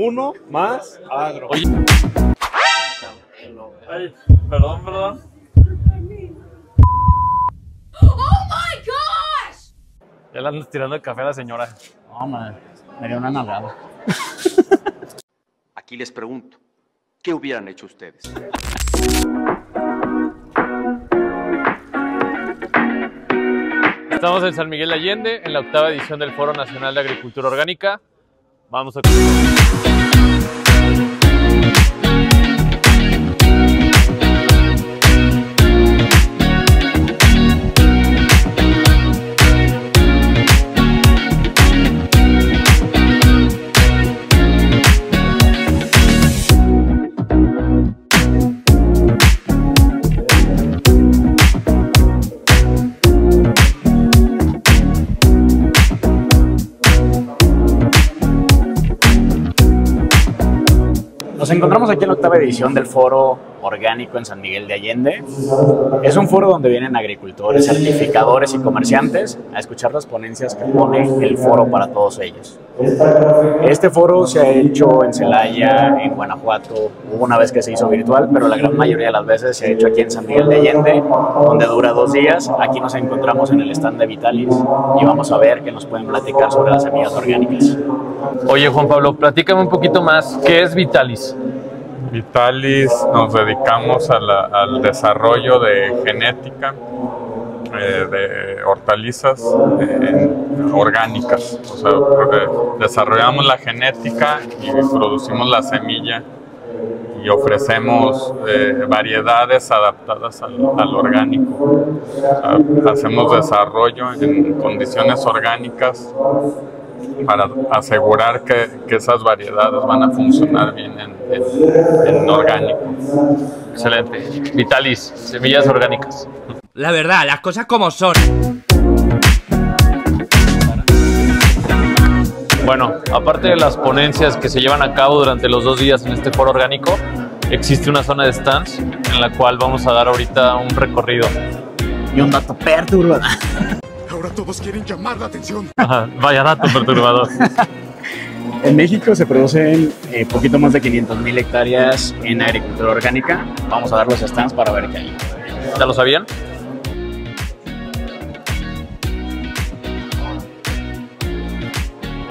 Uno más agro. Oye. Ay, perdón, perdón. Ya le andas tirando el café a la señora. No, man, me dio una nalgada. Aquí les pregunto, ¿qué hubieran hecho ustedes? Estamos en San Miguel de Allende, en la octava edición del Foro Nacional de Agricultura Orgánica. Vamos a... Nos encontramos aquí en la octava edición del Foro Orgánico en San Miguel de Allende. Es un foro donde vienen agricultores, certificadores y comerciantes a escuchar las ponencias que pone el foro para todos ellos. Este foro se ha hecho en Celaya, en Guanajuato, hubo una vez que se hizo virtual, pero la gran mayoría de las veces se ha hecho aquí en San Miguel de Allende, donde dura dos días. Aquí nos encontramos en el stand de Vitalis y vamos a ver qué nos pueden platicar sobre las semillas orgánicas. Oye, Juan Pablo, platícame un poquito más. ¿Qué es Vitalis? Vitalis nos dedicamos al desarrollo de genética eh, de hortalizas eh, orgánicas. O sea, eh, desarrollamos la genética y producimos la semilla y ofrecemos variedades adaptadas al, orgánico. Hacemos desarrollo en condiciones orgánicas para asegurar que, que esas variedades van a funcionar bien en, en- en orgánico. Excelente. Vitalis, semillas orgánicas. La verdad, las cosas como son. Bueno, aparte de las ponencias que se llevan a cabo durante los dos días en este foro orgánico, existe una zona de stands en la cual vamos a dar ahorita un recorrido. Y un dato perturbador. Todos quieren llamar la atención. Ajá, Vaya dato perturbador. En México se producen eh, poquito más de 500 mil hectáreas en agricultura orgánica. Vamos a dar los stands para ver qué hay. ¿Ya lo sabían?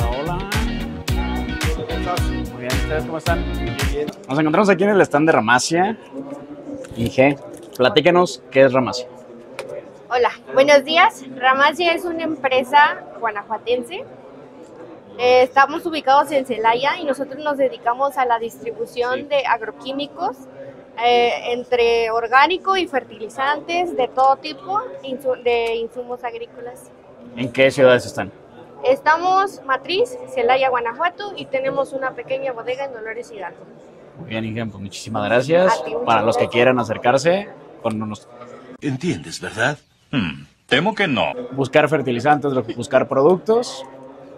Hola. Muy bien, ¿ustedes cómo están? Nos encontramos aquí en el stand de Ramacia. Inge, platícanos qué es Ramacia. Hola, buenos días. Ramacia es una empresa guanajuatense. Eh, estamos ubicados en Celaya y nosotros nos dedicamos a la distribución de agroquímicos eh, entre orgánico y fertilizantes de todo tipo insu- de insumos agrícolas. ¿En qué ciudades están? Estamos matriz, Celaya, Guanajuato y tenemos una pequeña bodega en Dolores Hidalgo. Muy bien, Inge, pues muchísimas gracias. Ti, Para los que quieran acercarse, con unos- ¿Entiendes, verdad? Temo que no. buscar fertilizantes, buscar productos,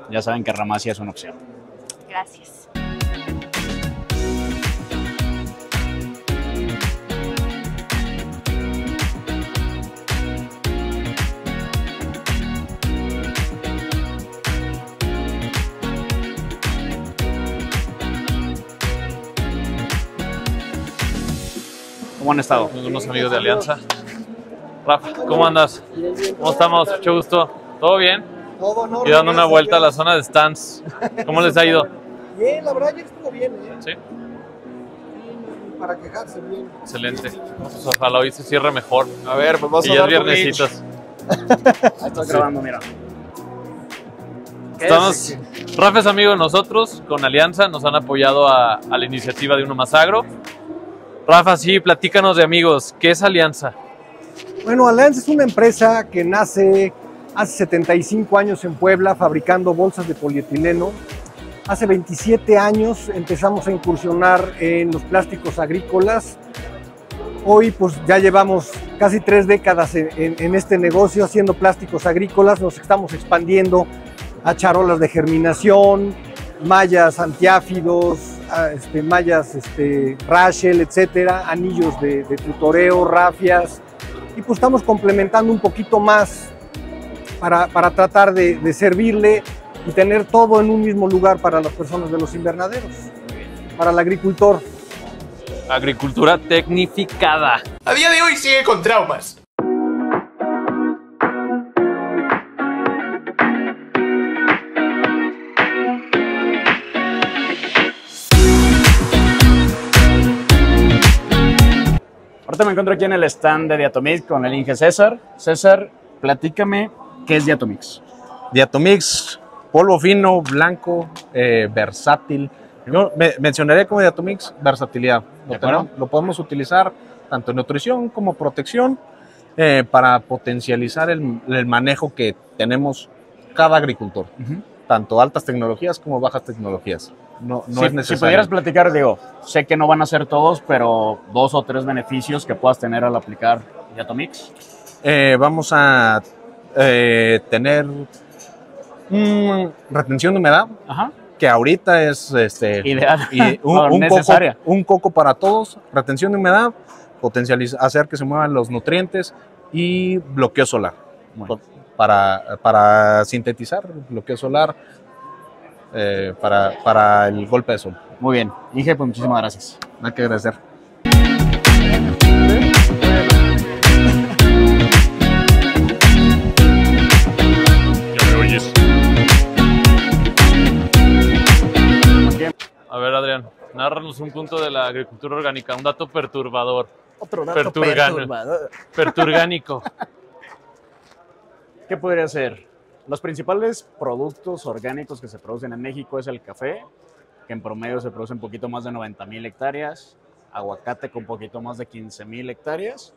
ya saben que Ramacia es una opción. Gracias. ¿Cómo han estado? Unos amigos de Alianza. Rafa, ¿cómo andas? ¿Cómo estamos? Mucho gusto. ¿Todo bien? Todo orden, Y dando una vuelta a la zona de stands. ¿Cómo les ha ido? Bien, la verdad ya estuvo bien, ¿eh? Sí, Para quejarse bien. excelente. Pues ojalá hoy se cierre mejor. A ver, pues vamos Y a ya es viernesitos. Ahí estoy grabando, mira. Estamos, Rafa es amigo de nosotros, con Alianza, nos han apoyado a, a la iniciativa de Uno Más Agro. Rafa, sí, platícanos de amigos, ¿qué es Alianza? Bueno, Alianza es una empresa que nace hace 75 años en Puebla fabricando bolsas de polietileno. Hace 27 años empezamos a incursionar en los plásticos agrícolas. Hoy pues ya llevamos casi tres décadas en, este negocio haciendo plásticos agrícolas. Nos estamos expandiendo a charolas de germinación, mallas antiáfidos, este, mallas este, Rachel, etcétera, anillos de tutoreo, rafias. Y pues estamos complementando un poquito más para, para tratar de, de servirle y tener todo en un mismo lugar para las personas de los invernaderos, para el agricultor. Agricultura tecnificada. A día de hoy sigue con traumas. Ahorita me encuentro aquí en el stand de Diatomix con el Inge César. César, platícame qué es Diatomix. Diatomix, polvo fino, blanco, eh, versátil. Yo me- mencionaría como Diatomix versatilidad. ¿De Lo, tenemos- lo podemos utilizar tanto en nutrición como protección eh, para potencializar el, el manejo que tenemos cada agricultor. Tanto altas tecnologías como bajas tecnologías. No, no si, es si pudieras platicar, digo, sé que no van a ser todos, pero dos o tres beneficios que puedas tener al aplicar Diatomix. Eh, vamos a eh, tener mm, retención de humedad, que ahorita es este, Ideal. y un, No, un necesaria. coco, un coco para todos, retención de humedad, potencializar, hacer que se muevan los nutrientes y bloqueo solar. Para, para sintetizar, bloqueo solar eh, para, para el golpe de sol. Muy bien, Inge, pues muchísimas gracias. No hay que agradecer. Ya me oyes. A ver, Adrián, nárranos un punto de la agricultura orgánica, un dato perturbador. Otro dato perturbador. Perturgánico. ¿Qué podría ser? Los principales productos orgánicos que se producen en México es el café, que en promedio se produce un poquito más de 90 mil hectáreas, aguacate con poquito más de 15 mil hectáreas,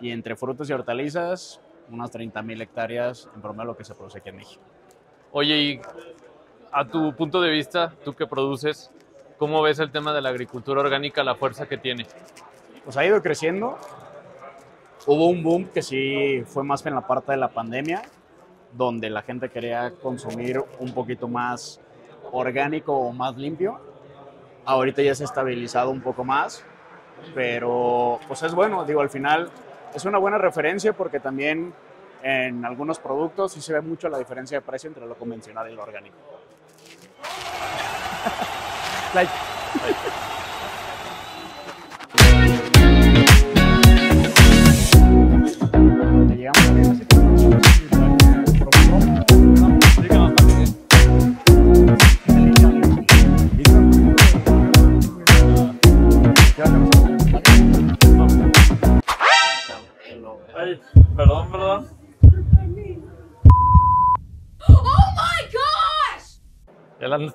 y entre frutas y hortalizas, unas 30 mil hectáreas en promedio lo que se produce aquí en México. Oye, y a tu punto de vista, tú que produces, ¿cómo ves el tema de la agricultura orgánica, la fuerza que tiene? Pues ha ido creciendo. Hubo un boom que sí fue más en la parte de la pandemia, donde la gente quería consumir un poquito más orgánico o más limpio. Ahorita ya se ha estabilizado un poco más, pero pues es bueno, digo, al final es una buena referencia porque también en algunos productos sí se ve mucho la diferencia de precio entre lo convencional y lo orgánico. Like. Ay,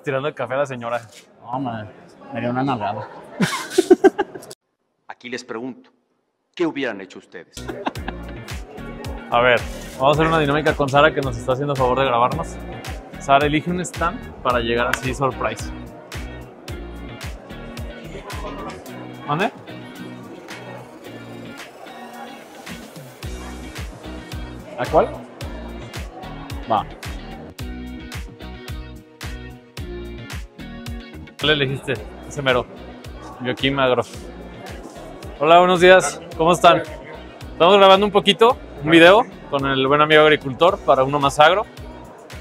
tirando el café a la señora. No, man, me dio una nalgada. Aquí les pregunto, ¿qué hubieran hecho ustedes? A ver, vamos a hacer una dinámica con Sara que nos está haciendo favor de grabarnos. Sara, elige un stand para llegar así surprise. ¿Mande? ¿A cuál? Va. ¿Cuál elegiste? Ese mero. Bioquim Agro. Hola, buenos días. ¿Cómo están? Estamos grabando un poquito, un video con el buen amigo agricultor para Uno Más Agro.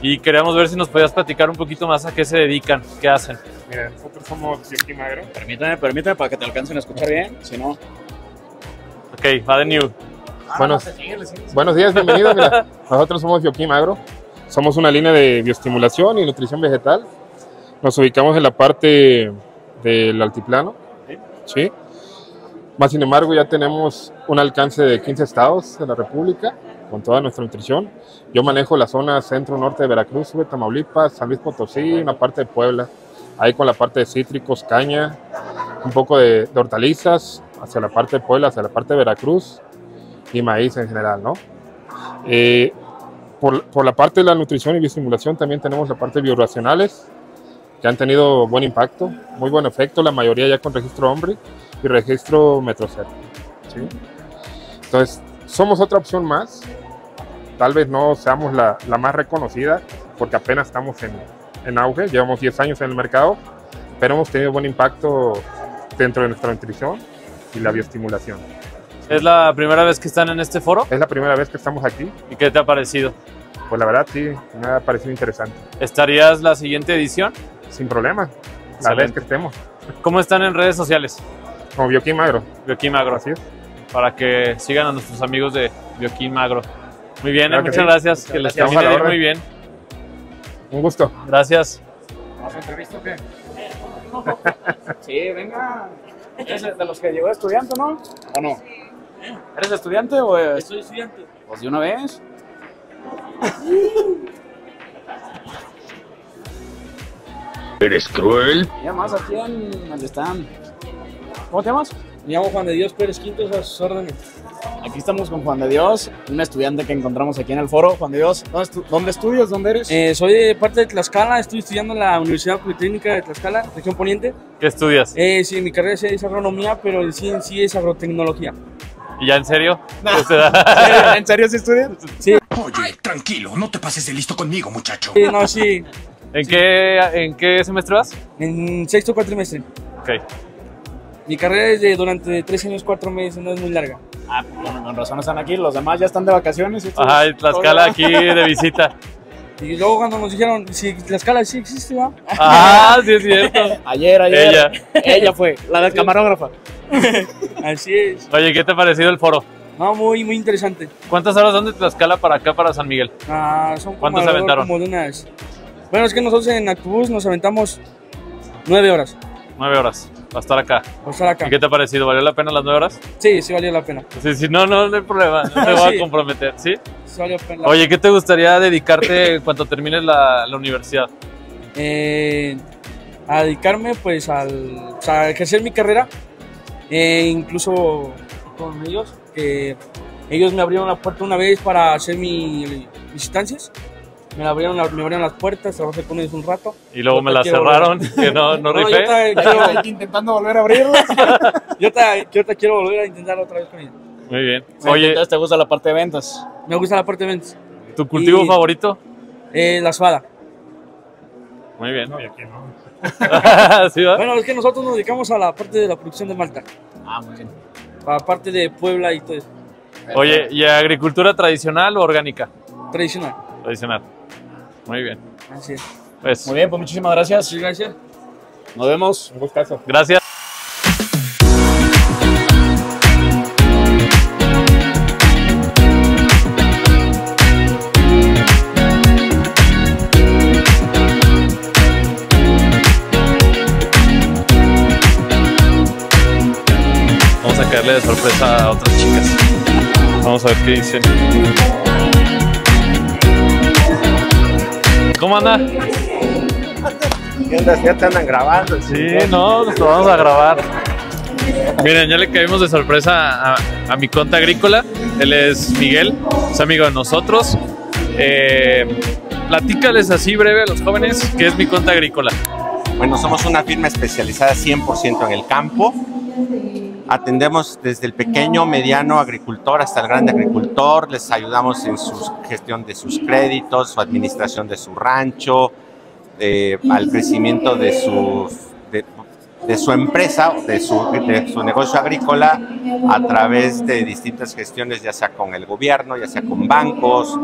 Y queríamos ver si nos podías platicar un poquito más a qué se dedican, qué hacen. Mira, nosotros somos Bioquim Agro. Permítame, permítame para que te alcancen a escuchar bien, si no... Ok, va de new. Buenos, buenos días, bienvenidos. Mira, nosotros somos Bioquim Agro. Somos una línea de bioestimulación y nutrición vegetal. Nos ubicamos en la parte del altiplano. ¿sí? Más sin embargo, ya tenemos un alcance de 15 estados de la República con toda nuestra nutrición. Yo manejo la zona centro-norte de Veracruz, sube Tamaulipas, San Luis Potosí, una parte de Puebla. Ahí con la parte de cítricos, caña, un poco de, de hortalizas hacia la parte de Puebla, hacia la parte de Veracruz y maíz en general, ¿no? Eh, por, por, la parte de la nutrición y bioestimulación también tenemos la parte de bioracionales que han tenido buen impacto, muy buen efecto, la mayoría ya con registro hombre y registro Metrocet. ¿sí? Entonces, somos otra opción más. Tal vez no seamos la, la más reconocida porque apenas estamos en, en, auge, llevamos 10 años en el mercado, pero hemos tenido buen impacto dentro de nuestra nutrición y la bioestimulación. ¿Es la primera vez que están en este foro? Es la primera vez que estamos aquí. ¿Y qué te ha parecido? pues la verdad sí, me ha parecido interesante. ¿Estarías la siguiente edición? Sin problema, la vez que estemos. ¿Cómo están en redes sociales? Como Bioquín Magro. Bioquín Magro. Así es. Para que sigan a nuestros amigos de Bioquín Magro. Muy bien, Claro eh, muchas sí. gracias. Que les Estamos termine muy bien. Un gusto. Gracias. ¿Vamos a entrevista o qué? Sí, venga. ¿Eres de los que llegó estudiante, no? ¿O no? ¿Eres estudiante o es? Soy estudiante. Pues de una vez. Eres cruel. Y además aquí en donde están. ¿Cómo te llamas? Me llamo Juan de Dios Pérez Quintos a sus órdenes. Aquí estamos con Juan de Dios, un estudiante que encontramos aquí en el foro. Juan de Dios, ¿dónde, estu- dónde estudias? ¿Dónde eres? Eh, soy de parte de Tlaxcala, estoy estudiando en la Universidad Politécnica de Tlaxcala, región poniente. ¿Qué estudias? Eh, sí, mi carrera sí es agronomía, pero el sí en sí es agrotecnología. ¿Y ya en serio? ¿En serio sí estudias? Sí. Oye, tranquilo, no te pases de listo conmigo, muchacho. Sí, no, sí. ¿En qué, ¿En qué semestre vas? En sexto cuatrimestre. Ok. Mi carrera es de durante tres años, cuatro meses, no es muy larga. Ah, bueno, con razón están aquí. Los demás ya están de vacaciones. Ajá, y Tlaxcala aquí de visita. Y luego cuando nos dijeron si Tlaxcala sí existe, ¿va? Ah, sí es cierto. Ayer, ayer. Ella. Ella fue, la del camarógrafa. Así es. Oye, ¿qué te ha parecido el foro? No, muy, muy interesante. ¿Cuántas horas son de Tlaxcala para acá, para San Miguel? Ah, son como ¿Cuántos aventaron? como de unas... Bueno, es que nosotros en Actubus nos aventamos nueve horas Nueve horas para estar acá. por estar acá. ¿Y qué te ha parecido? ¿Valió la pena las nueve horas? Sí, sí valió la pena. Sí, sí, no, no, no hay problema. No me voy Sí. a comprometer, ¿sí? Sí valió la pena. Oye, ¿qué te gustaría dedicarte cuando termines la, la universidad? Eh, a dedicarme pues al, o sea, a ejercer mi carrera, eh, incluso con ellos, que ellos me abrieron la puerta una vez para hacer mi, mis instancias. Me abrieron, la- me abrieron las puertas, trabajé con ellos un rato. Y luego me la Ahorita quiero cerraron, volver. que no, no yo rifé. ta- Ya quiero- intentando volver a abrirlas. yo ta- yo ahorita quiero volver a intentar otra vez con ellos. Muy bien. Oye, Oye, entonces te gusta la parte de ventas. Me gusta la parte de ventas. ¿tu cultivo y- favorito? Eh, la espada. Muy bien. No, y aquí no. ¿Sí, va? Bueno, es que nosotros nos dedicamos a la parte de la producción de Malta, Ah, muy bien. a la parte de Puebla y todo eso, Oye, ¿y agricultura tradicional o orgánica? tradicional. Tradicional. Muy bien. Así es. Pues, Muy bien, pues muchísimas gracias. Sí, gracias. Nos vemos. Un gustazo. gracias. Vamos a caerle de sorpresa a otras chicas. Vamos a ver qué dicen. ¿Cómo anda? ¿Qué onda? Ya te andan grabando. Sí, no, nos lo vamos a grabar. Miren, ya le caímos de sorpresa a, a mi conta agrícola. Él es Miguel, es amigo de nosotros. Eh, platícales así breve a los jóvenes qué es mi conta agrícola. Bueno, somos una firma especializada 100% en el campo. Atendemos desde el pequeño, mediano agricultor hasta el grande agricultor. Les ayudamos en su gestión de sus créditos, su administración de su rancho, eh, al crecimiento de su, de, de su empresa, de su, de su negocio agrícola, a través de distintas gestiones, ya sea con el gobierno, ya sea con bancos.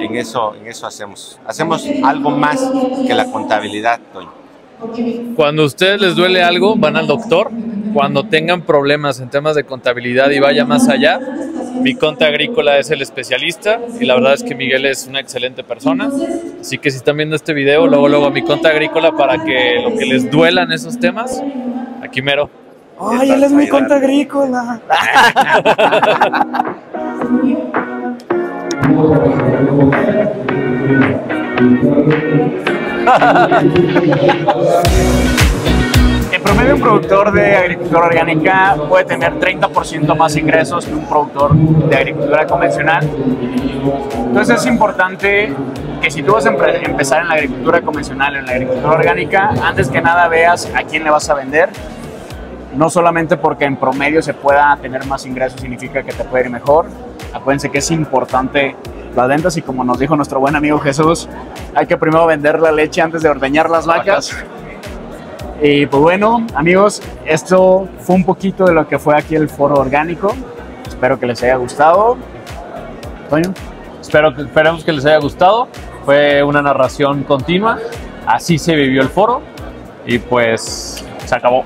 En eso, en eso hacemos. Hacemos algo más que la contabilidad, Toño. Cuando a ustedes les duele algo, van al doctor. Cuando tengan problemas en temas de contabilidad y vaya más allá, mi conta agrícola es el especialista y la verdad es que Miguel es una excelente persona. Así que si están viendo este video, luego luego a mi conta agrícola para que lo que les duelan esos temas, aquí mero. Ay, él es mi conta agrícola. Un productor de agricultura orgánica puede tener 30% más ingresos que un productor de agricultura convencional. Entonces es importante que si tú vas a empezar en la agricultura convencional o en la agricultura orgánica, antes que nada veas a quién le vas a vender. No solamente porque en promedio se pueda tener más ingresos significa que te puede ir mejor. Acuérdense que es importante las ventas y como nos dijo nuestro buen amigo Jesús, hay que primero vender la leche antes de ordeñar las vacas. Y pues bueno, amigos, esto fue un poquito de lo que fue aquí el foro orgánico. Espero que les haya gustado. Toño. Espero que, esperemos que les haya gustado. Fue una narración continua. Así se vivió el foro. Y pues se acabó.